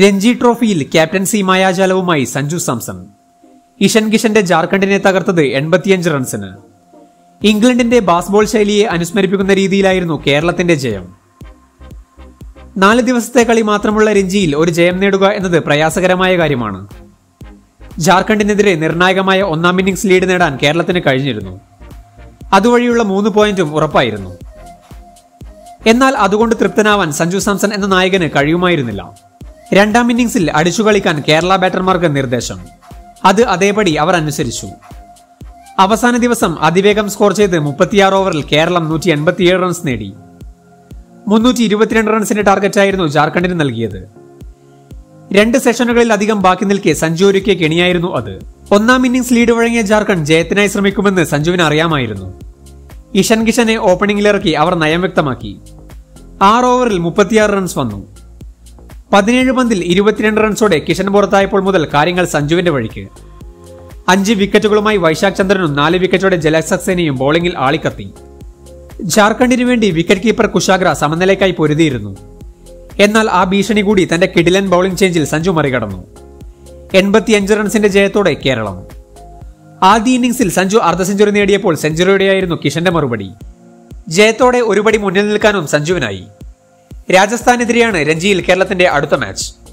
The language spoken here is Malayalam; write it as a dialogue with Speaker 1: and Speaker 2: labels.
Speaker 1: രഞ്ജി ട്രോഫിയിൽ ക്യാപ്റ്റൻസി മായാജാലവുമായി സഞ്ജു സാംസൺ. ഇഷൻ കിഷന്റെ ജാർഖണ്ഡിനെ തകർത്തത് എൺപത്തിയഞ്ച് റൺസിന്. ഇംഗ്ലണ്ടിന്റെ ബാസ്ബോൾ ശൈലിയെ അനുസ്മരിപ്പിക്കുന്ന രീതിയിലായിരുന്നു കേരളത്തിന്റെ ജയം. നാല് ദിവസത്തെ കളി മാത്രമുള്ള രഞ്ജിയിൽ ഒരു ജയം നേടുക എന്നത് പ്രയാസകരമായ കാര്യമാണ്. ജാർഖണ്ഡിനെതിരെ നിർണായകമായ ഒന്നാം ഇന്നിംഗ്സ് ലീഡ് നേടാൻ കേരളത്തിന് കഴിഞ്ഞിരുന്നു. അതുവഴിയുള്ള മൂന്ന് പോയിന്റും ഉറപ്പായിരുന്നു. എന്നാൽ അതുകൊണ്ട് തൃപ്തനാവാൻ സഞ്ജു സാംസൺ എന്ന നായകന് കഴിയുമായിരുന്നില്ല. രണ്ടാം ഇന്നിംഗ്സിൽ അടിച്ചു കളിക്കാൻ കേരള ബാറ്റർമാർക്ക് നിർദ്ദേശം. അത് അതേപടി അവർ അനുസരിച്ചു. അവസാന ദിവസം അതിവേഗം സ്കോർ ചെയ്ത് മുപ്പത്തിയാറ് ഓവറിൽ കേരളം നൂറ്റി എൺപത്തിയേഴ് റൺസ് നേടി. മുന്നൂറ്റി ഇരുപത്തിരണ്ട് റൺസിന്റെ ടാർഗറ്റായിരുന്നു ജാർഖണ്ഡിന് നൽകിയത്. രണ്ട് സെഷനുകളിൽ അധികം ബാക്കി നിൽക്കെ സഞ്ജു ഒരുക്കിയ കെണിയായിരുന്നു അത്. ഒന്നാം ഇന്നിംഗ്സ് ലീഡ് വഴങ്ങിയ ജാർഖണ്ഡ് ജയത്തിനായി ശ്രമിക്കുമെന്ന് സഞ്ജുവിന് അറിയാമായിരുന്നു. ഇഷൻ കിഷനെ ഓപ്പണിംഗിലിറക്കി അവർ നയം വ്യക്തമാക്കി. ആറ് ഓവറിൽ മുപ്പത്തിയാറ് റൺസ് വന്നു. പതിനേഴ് പന്തിൽ ഇരുപത്തിരണ്ട് റൺസോടെ കിഷൻ പുറത്തായപ്പോൾ മുതൽ കാര്യങ്ങൾ സഞ്ജുവിന്റെ വഴിക്ക്. അഞ്ച് വിക്കറ്റുകളുമായി വൈശാഖ് ചന്ദ്രനും നാല് വിക്കറ്റോടെ ജലക് സക്സേനയും ബോളിംഗിൽ ആളിക്കത്തി. ജാർഖണ്ഡിനു വേണ്ടി വിക്കറ്റ് കീപ്പർ കുശാഗ്ര സമനിലയ്ക്കായി പൊരുതിയിരുന്നു. എന്നാൽ ആ ഭീഷണി കൂടി തന്റെ കിഡിലൻ ബൌളിംഗ് ചേഞ്ചിൽ സഞ്ജു മറികടന്നു. എൺപത്തിയഞ്ച് റൺസിന്റെ ജയത്തോടെ കേരളം. ആദ്യ ഇന്നിംഗ്സിൽ സഞ്ജു അർദ്ധ സെഞ്ചുറി നേടിയപ്പോൾ സെഞ്ചുറിയുടെയായിരുന്നു കിഷന്റെ മറുപടി. ജയത്തോടെ ഒരുപടി മുന്നിൽ നിൽക്കാനും സഞ്ജുവിനായി. രാജസ്ഥാനെതിരെയാണ് രഞ്ജിയിൽ കേരളത്തിന്റെ അടുത്ത മാച്ച്.